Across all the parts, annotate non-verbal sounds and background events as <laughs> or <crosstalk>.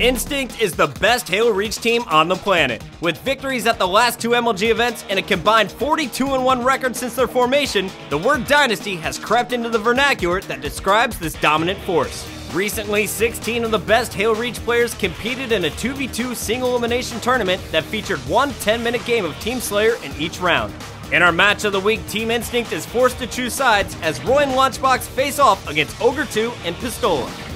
Instinct is the best Halo Reach team on the planet. With victories at the last two MLG events and a combined 42-1 record since their formation, the word Dynasty has crept into the vernacular that describes this dominant force. Recently, 16 of the best Halo Reach players competed in a 2v2 single elimination tournament that featured one 10-minute game of Team Slayer in each round. In our match of the week, Team Instinct is forced to choose sides as Roy and Lunchbox face off against Ogre 2 and Pistola.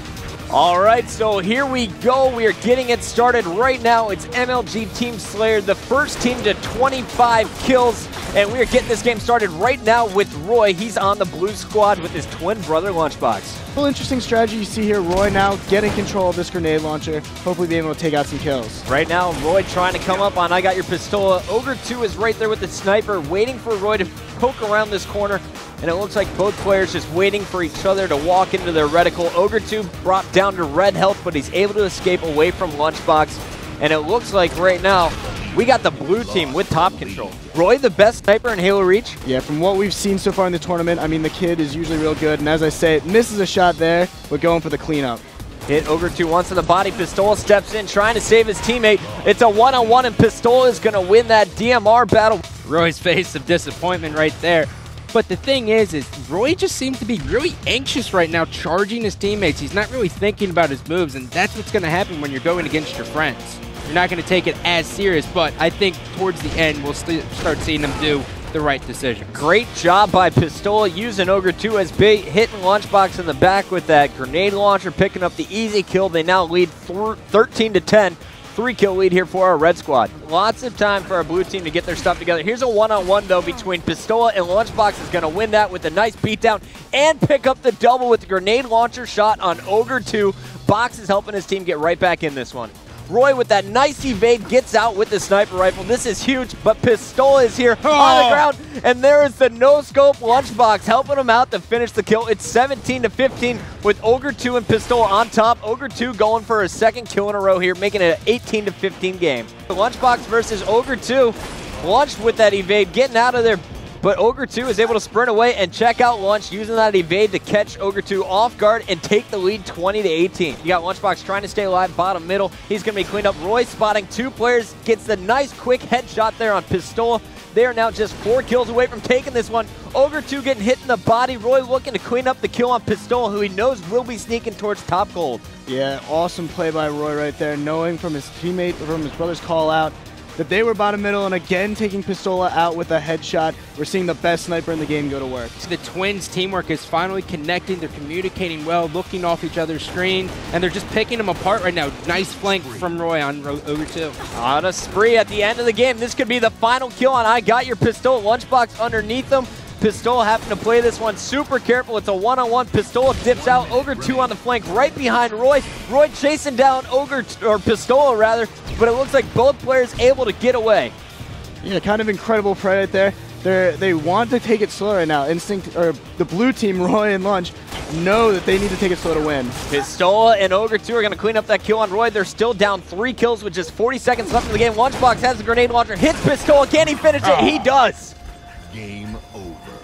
All right, so here we go. We are getting it started right now. It's MLG Team Slayer, the first team to 25 kills, and we are getting this game started right now with Roy. He's on the blue squad with his twin brother Lunchbox. Well, interesting strategy you see here. Roy now getting control of this grenade launcher, hopefully being able to take out some kills. Right now, Roy trying to come up on I Got Your Pistola. Ogre 2 is right there with the sniper, waiting for Roy to poke around this corner and it looks like both players just waiting for each other to walk into their reticle. Ogre 2 brought down to red health, but he's able to escape away from Lunchbox. And it looks like right now, we got the blue team with top control. Roy, the best sniper in Halo Reach? Yeah, from what we've seen so far in the tournament, I mean, the kid is usually real good. And as I say, misses a shot there, but going for the cleanup. Hit Ogre 2 once in the body. Pistola steps in, trying to save his teammate. It's a one-on-one, -on -one, and Pistola is going to win that DMR battle. Roy's face of disappointment right there. But the thing is, is Roy just seems to be really anxious right now, charging his teammates. He's not really thinking about his moves, and that's what's going to happen when you're going against your friends. You're not going to take it as serious, but I think towards the end, we'll st start seeing them do the right decision. Great job by Pistola using Ogre 2 as bait, hitting Lunchbox in the back with that grenade launcher, picking up the easy kill. They now lead 13 to 10 three kill lead here for our red squad. Lots of time for our blue team to get their stuff together. Here's a one-on-one, -on -one, though, between Pistola and Lunchbox is going to win that with a nice beatdown and pick up the double with the grenade launcher shot on Ogre 2. Box is helping his team get right back in this one. Roy with that nice evade gets out with the sniper rifle. This is huge, but Pistola is here oh. <laughs> on the oh. ground, and there is the no-scope lunchbox helping him out to finish the kill. It's 17 to 15 with Ogre 2 and Pistola on top. Ogre 2 going for a second kill in a row here, making it an 18 to 15 game. Lunchbox versus Ogre 2. Lunch with that evade, getting out of there but Ogre 2 is able to sprint away and check out Lunch using that evade to catch Ogre 2 off guard and take the lead 20 to 18. You got Lunchbox trying to stay alive, bottom middle. He's going to be cleaned up. Roy spotting two players, gets the nice quick headshot there on Pistola. They are now just four kills away from taking this one. Ogre 2 getting hit in the body. Roy looking to clean up the kill on Pistola, who he knows will be sneaking towards top gold. Yeah, awesome play by Roy right there, knowing from his teammate, from his brother's call out, that they were bottom middle and again taking Pistola out with a headshot. We're seeing the best sniper in the game go to work. The Twins teamwork is finally connecting. They're communicating well, looking off each other's screen, and they're just picking them apart right now. Nice flank from Roy on Ogre 2. On a spree at the end of the game. This could be the final kill on I Got Your Pistola. Lunchbox underneath them. Pistola having to play this one super careful. It's a one-on-one. -on -one. Pistola dips out. Ogre 2 on the flank right behind Roy. Roy chasing down Ogre, or Pistola rather, but it looks like both players able to get away. Yeah, kind of incredible play right there. They they want to take it slow right now. Instinct, or the blue team, <laughs> Roy and Lunch, know that they need to take it slow to win. Pistola and Ogre 2 are going to clean up that kill on Roy. They're still down three kills with just 40 seconds left in the game. Lunchbox has the grenade launcher, hits Pistola. Can he finish it? Oh. He does. Game over.